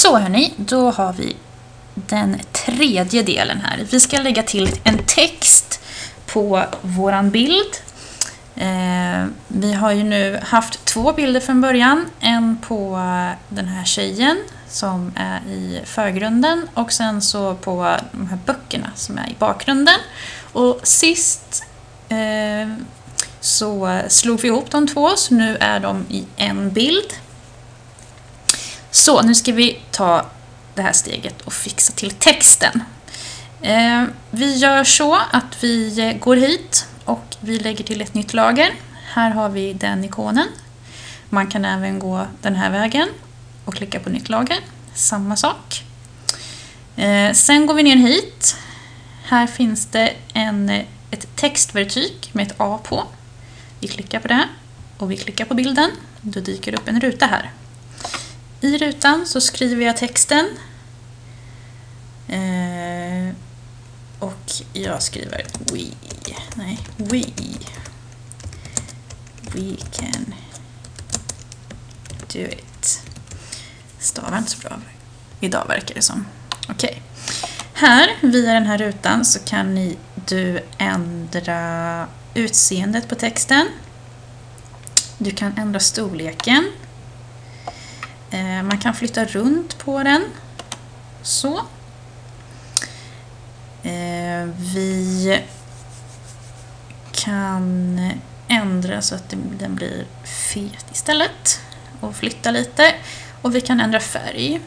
Så hörni, då har vi den tredje delen här. Vi ska lägga till en text på våran bild. Eh, vi har ju nu haft två bilder från början. En på den här tjejen som är i förgrunden och sen så på de här böckerna som är i bakgrunden. Och sist eh, så slog vi ihop de två så nu är de i en bild. Så, nu ska vi ta det här steget och fixa till texten. Eh, vi gör så att vi går hit och vi lägger till ett nytt lager. Här har vi den ikonen. Man kan även gå den här vägen och klicka på nytt lager. Samma sak. Eh, sen går vi ner hit. Här finns det en, ett textverktyg med ett A på. Vi klickar på det och vi klickar på bilden. Då dyker det upp en ruta här. I rutan så skriver jag texten. Eh, och jag skriver We. Nej, We. We can do it. Stavar inte så bra idag verkar det som. Okej. Okay. Här, via den här rutan, så kan ni, du ändra utseendet på texten. Du kan ändra storleken. Eh, man kan flytta runt på den. Så. Eh, vi kan ändra så att den blir fet istället och flytta lite. Och vi kan ändra färg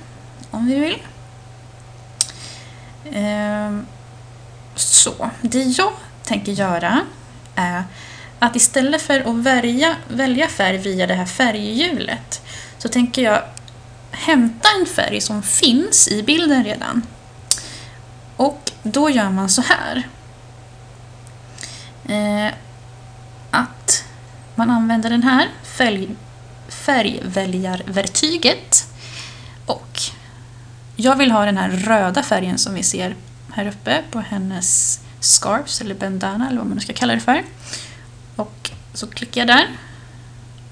om vi vill. Ehm, så, det jag tänker göra är att istället för att välja, välja färg via det här färghjulet så tänker jag hämta en färg som finns i bilden redan. Och då gör man så här. Eh, att man använder den här färg, färgväljarvertyget och jag vill ha den här röda färgen som vi ser här uppe på hennes scarves eller bandana eller vad man ska kalla det för. Och så klickar jag där.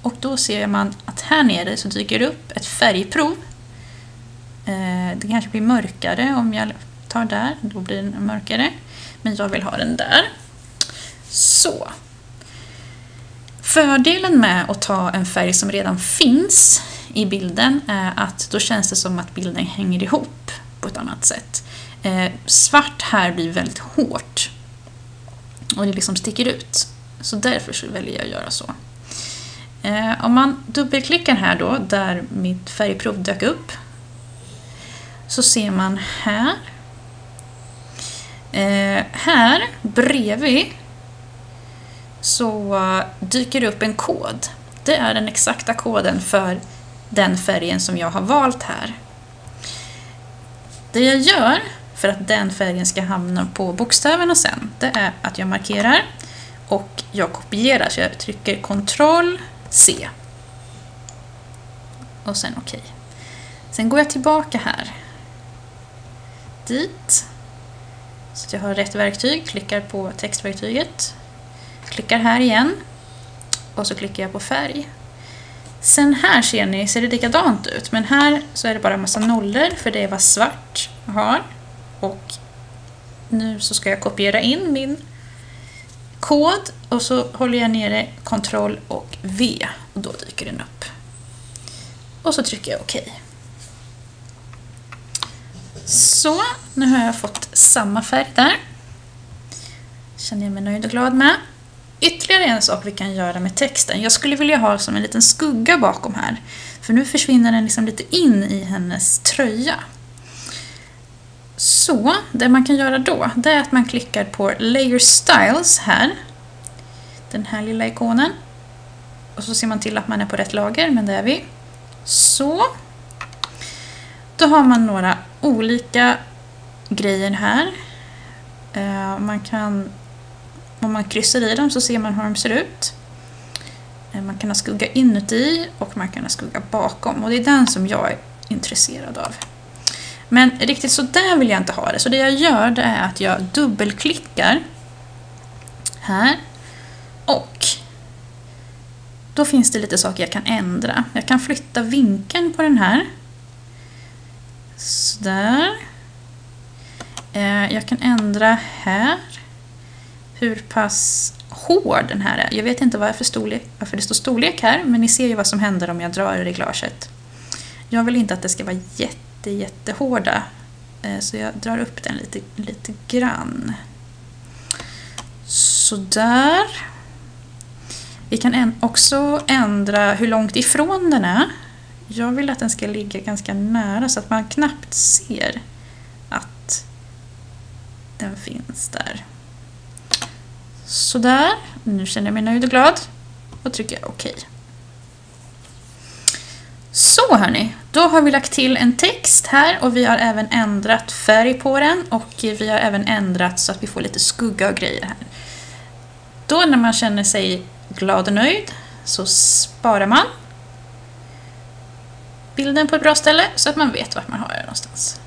Och då ser man att här nere så dyker det upp ett färgprov. Eh, det kanske blir mörkare om jag tar där, då blir den mörkare. Men jag vill ha den där. Så. Fördelen med att ta en färg som redan finns i bilden är att då känns det som att bilden hänger ihop på ett annat sätt. Eh, svart här blir väldigt hårt och det liksom sticker ut. Så därför så väljer jag att göra så. Eh, om man dubbelklickar här då, där mitt färgprov dök upp, så ser man här. Eh, här bredvid så dyker det upp en kod. Det är den exakta koden för den färgen som jag har valt här. Det jag gör för att den färgen ska hamna på bokstäverna sen, det är att jag markerar och jag kopierar. Så jag trycker Ctrl C. Och sen OK. Sen går jag tillbaka här. Dit. Så att jag har rätt verktyg, klickar på textverktyget. Klickar här igen. Och så klickar jag på färg. Sen här ser ni, ser det likadant ut, men här så är det bara en massa nollor för det är vad svart har. Och nu så ska jag kopiera in min kod och så håller jag nere Ctrl och V och då dyker den upp. Och så trycker jag OK. Så, nu har jag fått samma färg där. Känner jag mig nöjd och glad med. Ytterligare en sak vi kan göra med texten. Jag skulle vilja ha som en liten skugga bakom här. För nu försvinner den liksom lite in i hennes tröja. Så, det man kan göra då, det är att man klickar på Layer Styles här. Den här lilla ikonen. Och så ser man till att man är på rätt lager, men det är vi. Så. Då har man några olika grejer här. Eh, man kan, om man kryssar i dem så ser man hur de ser ut. Eh, man kan ha skugga inuti och man kan ha skugga bakom. Och det är den som jag är intresserad av. Men riktigt så där vill jag inte ha det. Så det jag gör det är att jag dubbelklickar här och då finns det lite saker jag kan ändra. Jag kan flytta vinkeln på den här Sådär. Eh, jag kan ändra här hur pass hård den här är. Jag vet inte varför, storlek, varför det står storlek här, men ni ser ju vad som händer om jag drar i reglaget. Jag vill inte att det ska vara jätte, jättehårda, eh, så jag drar upp den lite, lite grann. Sådär. Vi kan också ändra hur långt ifrån den är. Jag vill att den ska ligga ganska nära så att man knappt ser att den finns där. Sådär, nu känner jag mig nöjd och glad och trycker OK. Så hörni, då har vi lagt till en text här och vi har även ändrat färg på den och vi har även ändrat så att vi får lite skugga och grejer här. Då när man känner sig glad och nöjd så sparar man bilden på ett bra ställe så att man vet vart man har den någonstans.